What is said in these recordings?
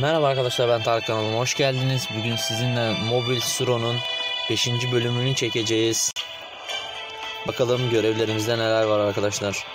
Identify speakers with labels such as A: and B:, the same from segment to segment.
A: Merhaba arkadaşlar ben Tarık kanalıma hoş geldiniz. Bugün sizinle Mobil Suro'nun 5. bölümünü çekeceğiz. Bakalım görevlerimizde neler var arkadaşlar.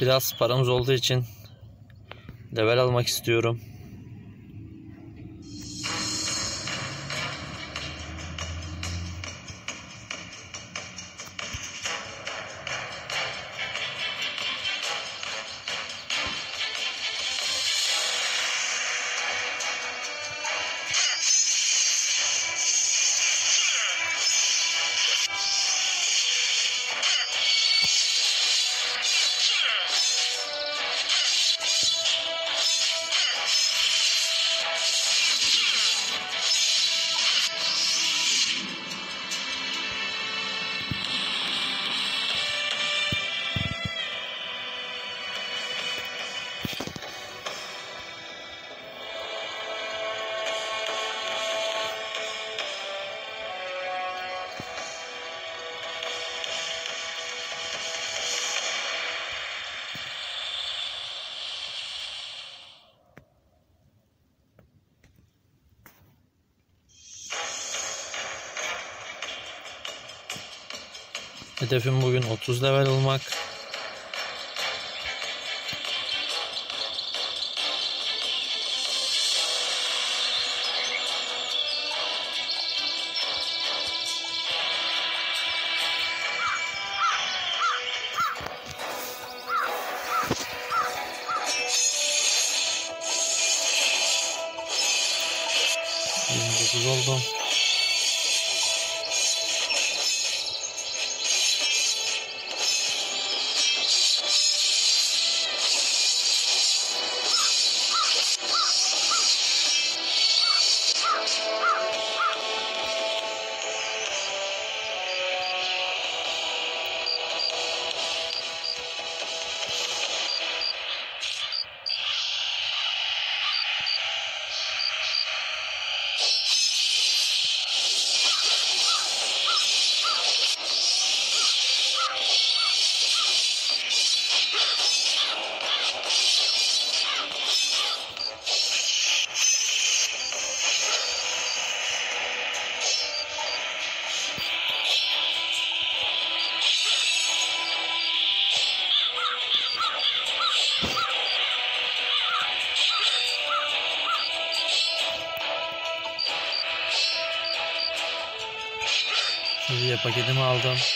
A: Biraz paramız olduğu için level almak istiyorum. Hedefim bugün 30 level olmak. Yirmi dokuz. Paketimi aldım.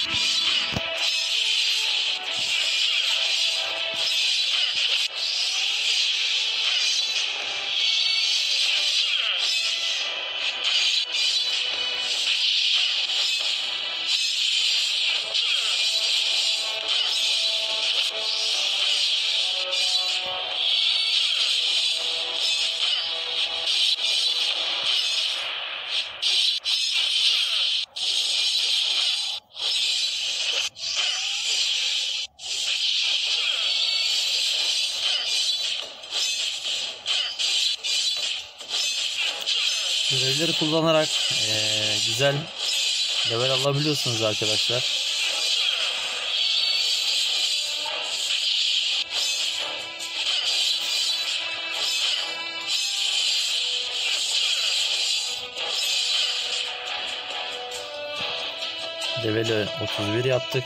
A: Shh. Görevleri kullanarak eee, güzel level alabiliyorsunuz arkadaşlar. Leveli 31 yaptık.